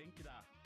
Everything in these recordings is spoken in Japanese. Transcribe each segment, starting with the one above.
tem que dar.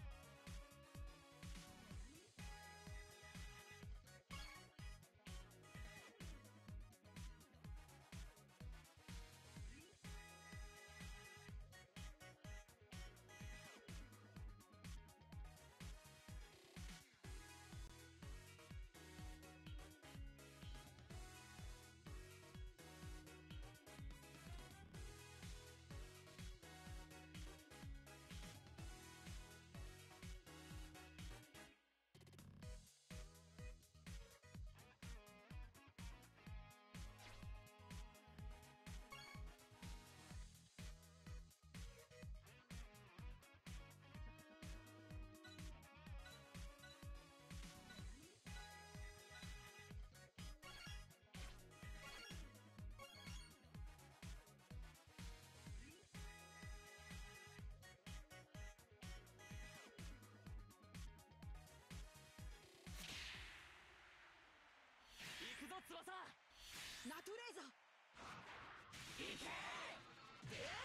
翼。ナトレーザ。ー行け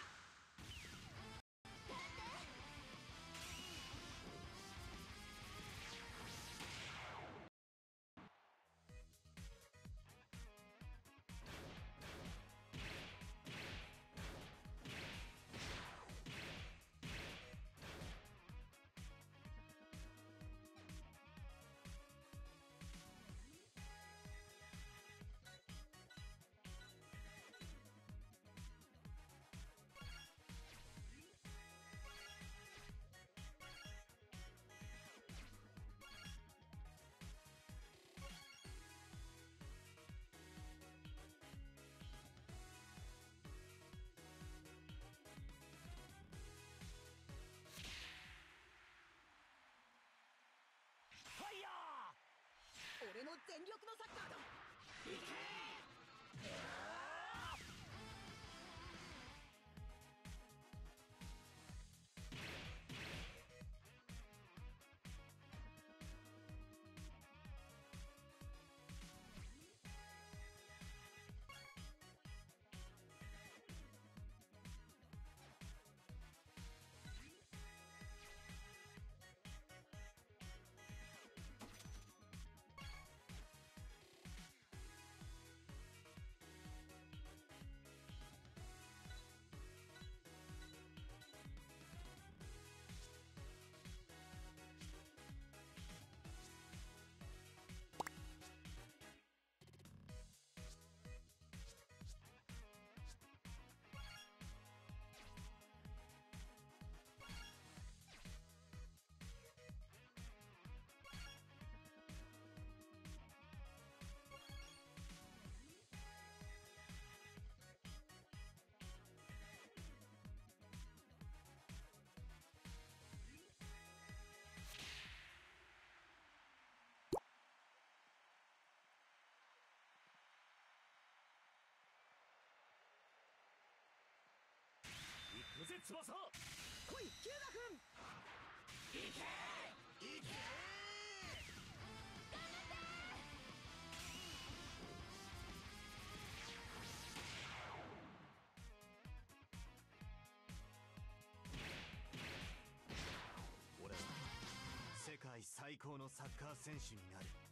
全力のサッカーだ。行け！行くぜ翼行来いキューガ君。け行け俺は世界最高のサッカー選手になる